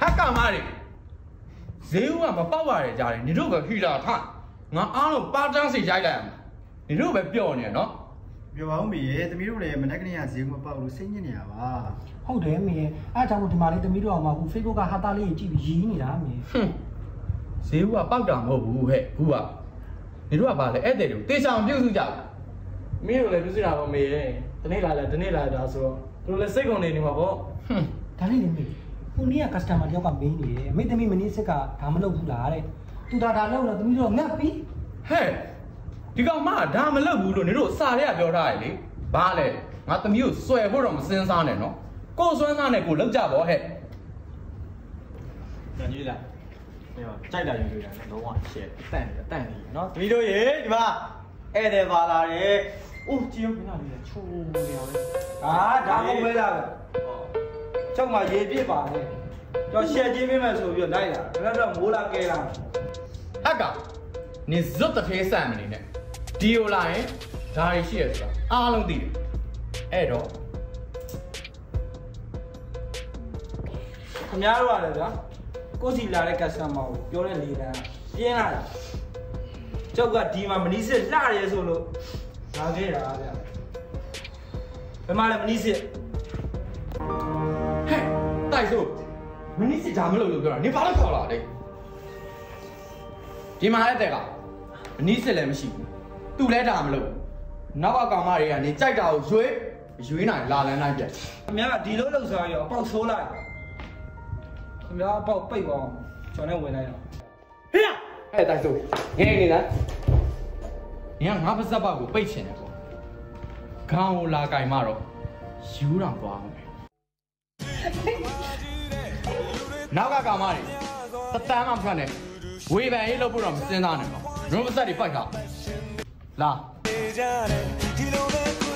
ဟက်ကမားတွေဈေးဦးကမပေါက်ရတယ်ကြားတယ်နေတို့ကဟီလာထငါအားလုံးပါတန်းစီရိုက်လိုက်အောင်နေတို့ပဲပျော့နေရနော်ပြောပါဦးမေရေသမီးတို့လည်းမနက်ကနေ့ကဈေးမပေါက်လို့စိတ်ညစ်နေရပါဟုတ်တယ်မေရေအားကြောင့်ဒီမှာလေးသမီးတို့အောင်မှာခု Facebook ကဟာတာလေးကြီးကြည့်ပြီးရီးနေတာမေဟွန်းဈေးဦးကပေါက်တာမဟုတ်ဘူးဟဲ့ဘူးကနေတို့ကဘာလဲအဲ့တဲ့တွေတေချာအောင်ပြုတ်စုကြဘူးမင်းတို့လည်းပြုတ်စုတာပါမေရေတနေ့လာလာတနေ့လာတာဆိုတော့ တို့လည်းစိတ်ကုန်နေနေမှာပေါ့ဟွန်းဒါလေးလေမေခုနေ့က customer တယောက်ကမေးနေတယ်မိသမီးမင်းစစ်ကဒါမလုပ်ဘူးလားတဲ့သူဒါဒါလုပ်တော့သမီးတို့ငတ်ပြီဟဲ့ဒီကောင်မကဒါမလုပ်ဘူးလို့နေတို့စာတွေကပြောထားရလေဘာလဲငါသမီးကိုစွဲဖို့တော့မစင်းစားနဲ့နော်ကိုယ်စွမ်းစားနဲ့ကိုယ်လောက်ကြပါဟဲ့ညကြီးလားမင်းကြိုက်လာယူလို့ရတယ်လုံးဝရှယ်တန့်တယ်တန့်နေနော်သမီးတို့ရေဒီမှာဧည့်သည်ပါလာတယ် အိုးကြည့်ရခဏလေးချိုးနေရလဲအာဒါမှမဟုတ်ပဲလားပဲကျောက်မှာရေပြစ်ပါလေတော့ရှက်ချင်းပေးမယ်ဆိုပြီးတော့လိုက်လာခဏတော့မိုးလာကဲလာဟက်ကောင်နေဇွတ်တသေးဆန်မနေနဲ့ဒီယိုလာရင်ဒါရီရှိရဆိုတာအားလုံးသိတယ်အဲ့တော့ခင်ဗျားတို့ကလည်းဗျာကိုယ်စီလာတဲ့ customer ကိုပြောတဲ့လေတန်းပြင်းလာတာကျောက်ကဒီမှာမနီးစစ်လှရဲဆိုလို့ လာခဲ့တာဗျာဘယ်မှာလဲမနီးစစ်ဟဲ့တိုက်စို့မင်းစစ်ဒါမလုပ်လို့ပြောတာနေဘာလို့ခေါ်လာလဲဒီမှာအဲ့တဲ့ကမနီးစစ်လည်းမရှိဘူးသူလည်းဒါမလုပ်ဘူးနောက်ကကောင်မတွေကနေကြိုက်တာကိုရွေးရွေးနိုင်လာလန်းနိုင်ပြန်ခင်ဗျားကဒီလိုလှုပ်ရှားရောပေါက်ဆိုးလိုက်ခင်ဗျားပေါက်ပိတ်ပါအောင်ကျွန်တော်နဲ့ဝင်လိုက်တော့ဟေ့ဟဲ့တိုက်စို့ငဲနေလား ညငါပါဇက်ပါကိုပိတ်ချင်တယ်ပေါ့ခေါင်းကိုလာကင်မတော့ယူတော်သွားအောင်ပဲနောက်ကကောင်မတွေတတန်းမှမထွက်နဲ့ဝေဖန်ရေးလုပ်ဖို့တော့မစင်းစားနဲ့ပေါ့ရုံးပါဇက်တွေပိုက်တာလာဒီလိုပဲ